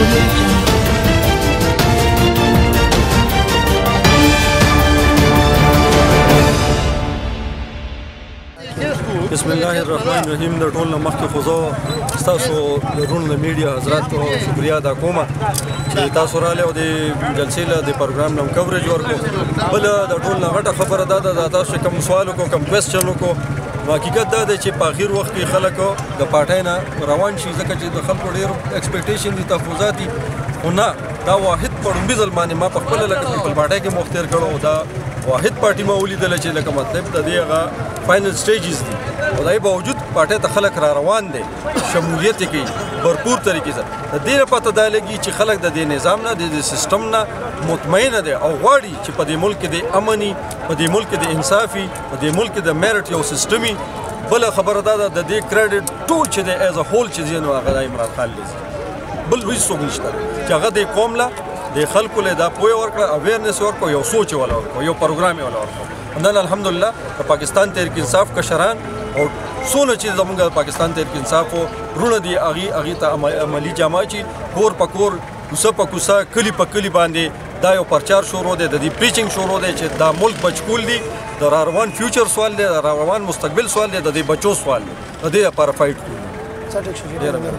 بسم الله الرحمن الرحیم د ټول مخکې خو زه ستاسو رون له میډیا حضرات او شکریا ادا کوم چې تاسو رااله او د جلسې له د پروګرام نوم کوریج ورکو بل د ټول غټه خبره ده د تاسو کوم سوال کو کوم کوېسچن کو نو حقیقت دا دی چې په اخیر وخت کې خلکو د پارټۍ نه روان شي ځکه چې د خلکو ډېر اکسپیکټیشن دي تفوضات دي خو نه دا واحد په لومړي ځل باندې ما په خپله لکه پیپل پارټۍ کې مو اختیار کړو دا واحد پارټي ما ولیدله چې لکه مطلب د دې هغه فاینل سټیجز دي او دای باوجود پارټۍ ته خلک را روان دي شمولیت یې کوي بھرپور طریقې سره د دې لپاره دا لګي چې خلک د دې نظام نه د دې سیستم نه مطمئن دي او غواړي چې په دې ملک کې د امني په دې ملک د انصافي په دې ملک د میرټ یو سیستمي بل خبره ده د دې کریډټ ټول چې د ایز ا هول چې زین واغ د عمران خان لیست بل وی څوک نشته چې هغه د قوم له د خلکو له دا پوي ورکړه اویرنس ورکړه یو سوچ ولا ورکړه یو پروګرام ولا ورکړه نن الحمدلله په پاکستان تحریک انصاف کشران او څونه چې زمونږ پاکستان تحریک انصاف رونه دی اغي اغي ته عملی جامه چې کور پکور کوسه پکوسه کلی پکلی باندې دا یو پرچار شروع دی د دې پریچینګ شروع دی چې دا ملک بچکول دی د روان فیوچر سوال دی روان مستقبل سوال دی د دې بچو سوال دی د دې لپاره فایټ کوو